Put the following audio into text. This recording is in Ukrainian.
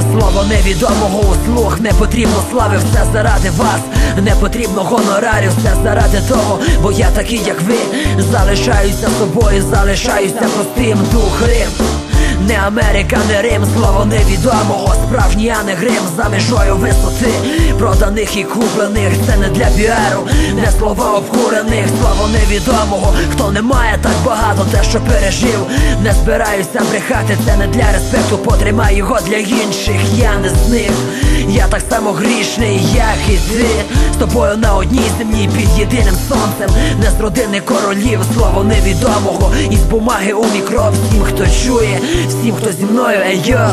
Слово невідомого услуг не потрібно слави, все заради вас, не потрібно гонорарів, все заради того, бо я такий, як ви, залишаюся собою, залишаюся простим дух Рим. Не Америка, не Рим, слово невідомого, справжній, а не грим за межою висоти, проданих і куплених, це не для піару, не слова обкурених, слово невідомого, хто не має так багато, те, що пережив, не збираюся брехати, це не для респекту, потримай його для інших, я не з них, я так само грішний, як і ти, з тобою на одній землі під єдиним сонцем, не з родини королів, слово невідомого, із бумаги у мікроб, всім, хто чує, всім, хто зі мною, ей йо